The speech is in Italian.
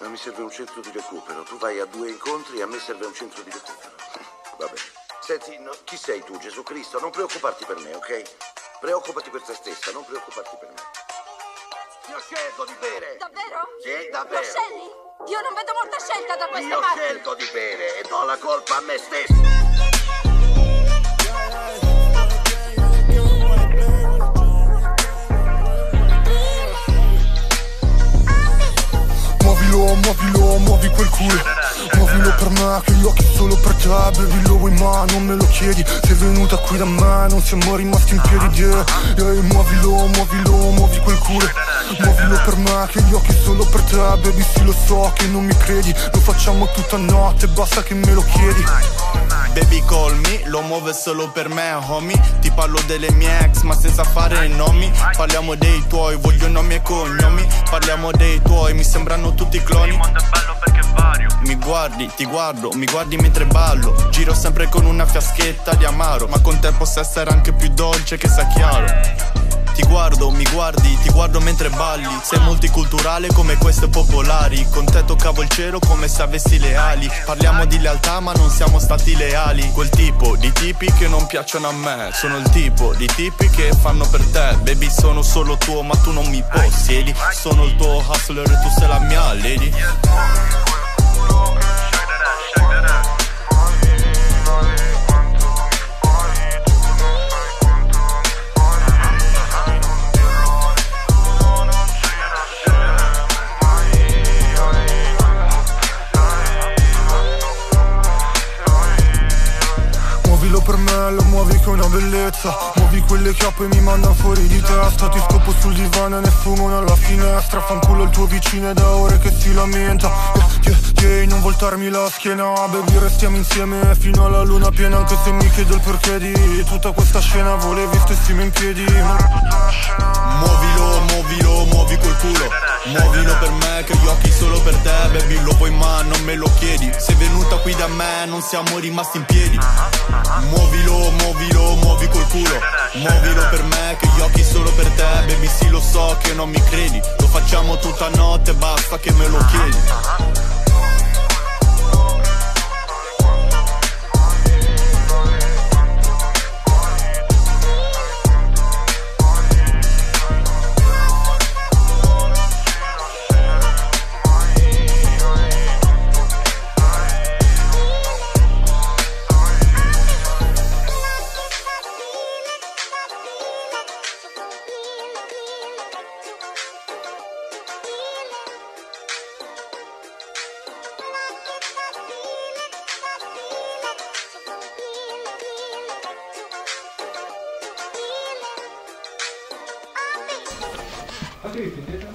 Ma mi serve un centro di recupero. Tu vai a due incontri e a me serve un centro di recupero. Va bene. Senti, no, chi sei tu, Gesù Cristo? Non preoccuparti per me, ok? Preoccupati per te stessa, non preoccuparti per me. Io scelgo di bere! Davvero? Sì, Lo davvero! scegli? Io non vedo molta scelta da questa Io parte. scelgo di bere e do la colpa a me stesso! Culo Muovilo per me, che gli occhi solo per te Baby lo vuoi ma non me lo chiedi. Sei venuta qui da me, non siamo rimasti in piedi yeah. Yeah, Muovilo, muovilo, muovi quel culo. Muovilo per me, che gli occhi solo per te Baby sì lo so che non mi credi. Lo facciamo tutta notte, basta che me lo chiedi. Baby call me, lo muove solo per me, homie. Ti parlo delle mie ex, ma senza fare nomi. Parliamo dei tuoi, voglio nomi e cognomi. Parliamo dei tuoi, mi sembrano tutti cloni. Mi guardi, ti guardo, mi guardi mentre ballo. Giro sempre con una fiaschetta di amaro Ma con te posso essere anche più dolce che sia chiaro. Ti guardo, mi guardi, ti guardo mentre balli. Sei multiculturale come queste popolari. Con te toccavo il cielo come se avessi le ali. Parliamo di lealtà ma non siamo stati leali. Quel tipo di tipi che non piacciono a me. Sono il tipo di tipi che fanno per te. Baby sono solo tuo ma tu non mi possiedi. Sono il tuo hustler e tu sei la mia lady me, lo muovi che è una bellezza. Muovi quelle chiappe e mi mandano fuori di testa. Ti scopo sul divano e ne fumo dalla finestra. Fanculo il tuo vicino è da ore che si lamenta. Yeah, yeah, yeah, non voltarmi la schiena. Baby restiamo insieme fino alla luna piena. Anche se mi chiedo il perché di tutta questa scena Volevi stessimo in piedi. Muovilo, muovilo, muovi quel culo Muovilo per me che gli occhi solo per te Baby lo vuoi ma non me lo chiedi. Sei venuta qui da me non siamo rimasti in piedi. Muovilo, muovilo, muovi quel culo. Muovilo per me che gli occhi solo per te Baby sì lo so che non mi credi. Lo facciamo tutta notte basta che me lo chiedi 他可以凭借证。